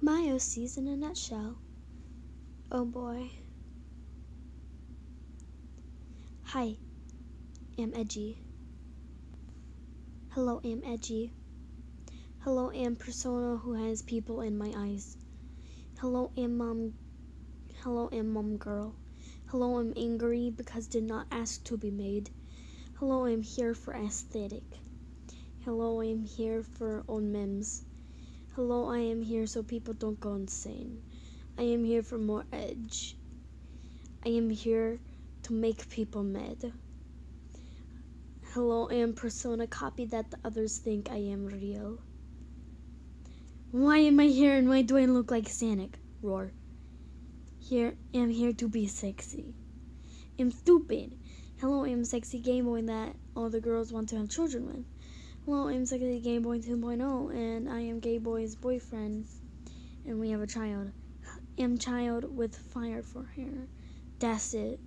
My OC's in a nutshell. Oh boy. Hi, am Edgy. Hello, am Edgy. Hello, am Persona who has people in my eyes. Hello, am Mom. Hello, am Mom Girl. Hello, I'm angry because did not ask to be made. Hello, I'm here for aesthetic. Hello, I am here for old memes. Hello, oh, I am here so people don't go insane. I am here for more edge. I am here to make people mad. Hello, I am persona copy that the others think I am real. Why am I here and why do I look like Sonic? Roar. Here I am here to be sexy. I'm stupid. Hello, I'm sexy Game Boy that all the girls want to have children with. Hello, I'm sexy Game Boy 2.0 and I am Gay Boy's boyfriend and we have a child. I'm child with fire for hair. That's it.